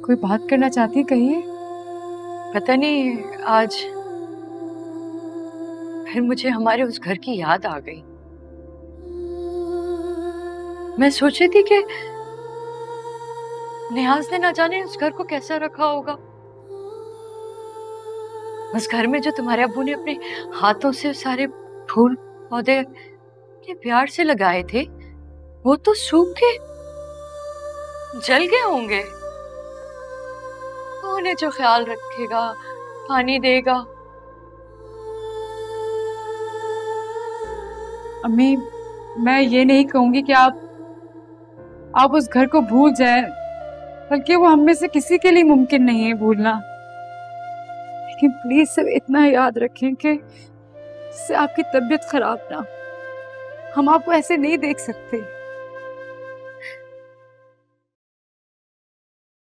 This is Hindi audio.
कोई बात करना चाहती कहिए? पता नहीं, आज फिर मुझे हमारे उस घर की याद आ गई। मैं सोच थी कि निहाज ने ना जाने उस घर को कैसा रखा होगा। उस घर में जो तुम्हारे अबू ने अपने हाथों से सारे फूल, पौधे के प्यार से लगाए थे, वो तो सूख के जल गए होंगे। उन्हें जो ख्याल रखेगा, पानी देगा। अम्मी, मैं ये नहीं कहूँगी कि आप आप उस घर को भूल जाएँ, बल्कि वो हम में से किसी के लिए मुमकिन नहीं है भूलना। लेकिन प्लीज़ सिर्फ़ इतना याद रखें कि आपकी तबीयत खराब ना हम आपको ऐसे नहीं देख सकते।